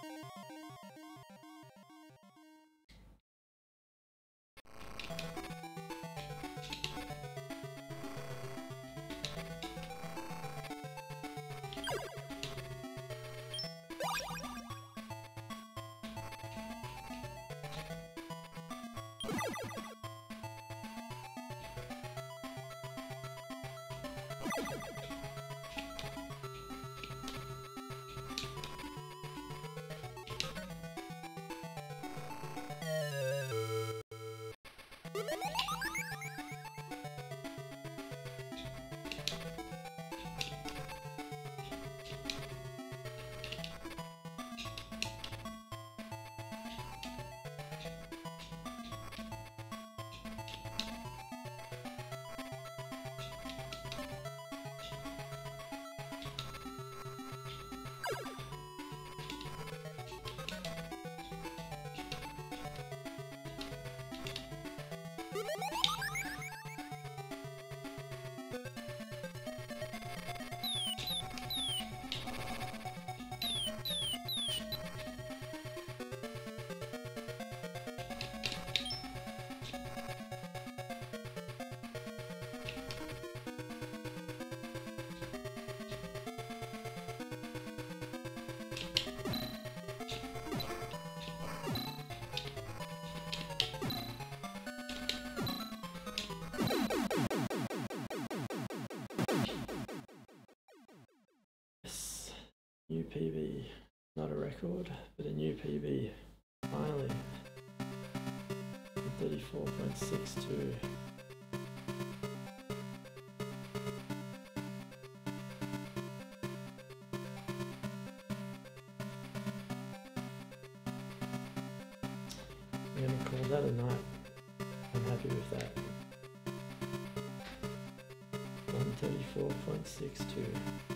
すみません。New PB, not a record, but a new PB. Finally, 34.62. I'm gonna call that a night. I'm happy with that. 134.62.